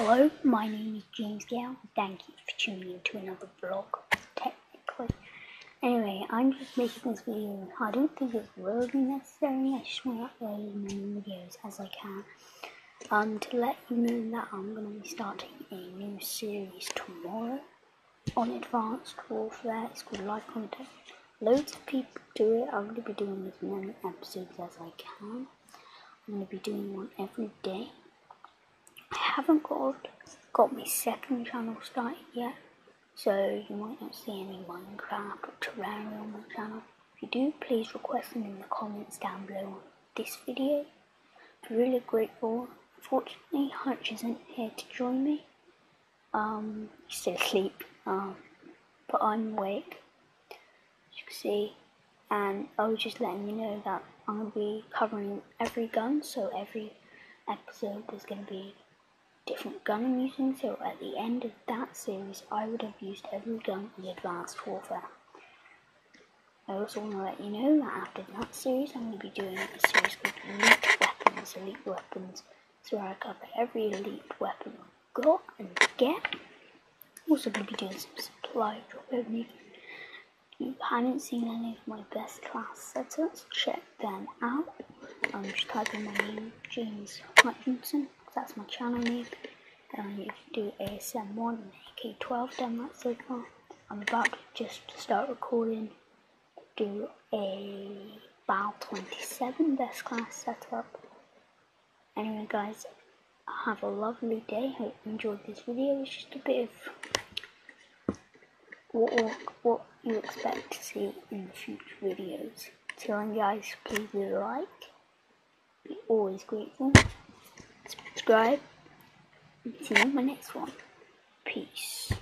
Hello, my name is James Gale. Thank you for tuning in to another vlog, technically. Anyway, I'm just making this video. I don't think it's really necessary. I just want to upload as many videos as I can. Um, to let you know that I'm going to be starting a new series tomorrow on Advanced Warfare. It's called Live Content. Loads of people do it. I'm going to be doing as many episodes as I can. I'm going to be doing one every day. I haven't got got my second channel started yet, so you might not see any Minecraft or Terraria on my channel. If you do, please request them in the comments down below on this video. I'm really grateful. Unfortunately, Hutch isn't here to join me. Um, he's still asleep. Um, but I'm awake, as you can see. And I was just letting you know that I'm going to be covering every gun, so every episode there's going to be different gun I'm using, so at the end of that series I would have used every gun in Advanced Warfare. I also want to let you know that after that series I'm going to be doing a series called Elite Weapons. Elite Weapons is where I cover every elite weapon I've got and get. I'm also going to be doing some supply drop opening. If you haven't seen any of my best class setups, check them out. I'm just typing my name, James Hutchenson that's my channel name. Um, you can do ASM1 and AK12 done that far. I'm about to just start recording, do a BAL 27 best class setup. Anyway guys, have a lovely day. Hope you enjoyed this video. It's just a bit of what, what you expect to see in future videos. Till then guys, please do like. Be always grateful subscribe, and see you in my next one. Peace.